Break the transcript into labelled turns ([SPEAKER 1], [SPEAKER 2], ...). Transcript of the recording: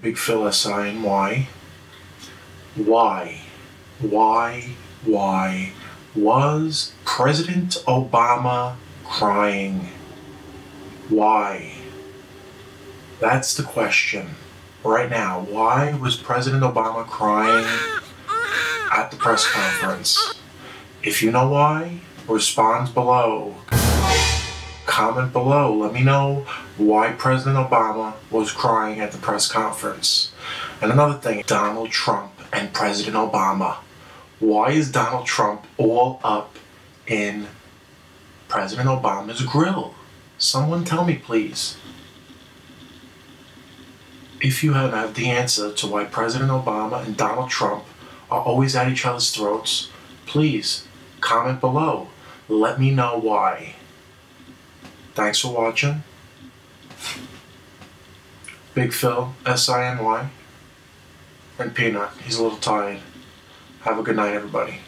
[SPEAKER 1] Big Phil why, Why? Why? Why was President Obama crying? Why? That's the question. Right now, why was President Obama crying at the press conference? If you know why, respond below. Comment below. Let me know why President Obama was crying at the press conference. And another thing, Donald Trump and President Obama. Why is Donald Trump all up in President Obama's grill? Someone tell me, please. If you have the answer to why President Obama and Donald Trump are always at each other's throats, please comment below. Let me know why. Thanks for watching. Big Phil, S-I-N-Y, and Peanut. He's a little tired. Have a good night, everybody.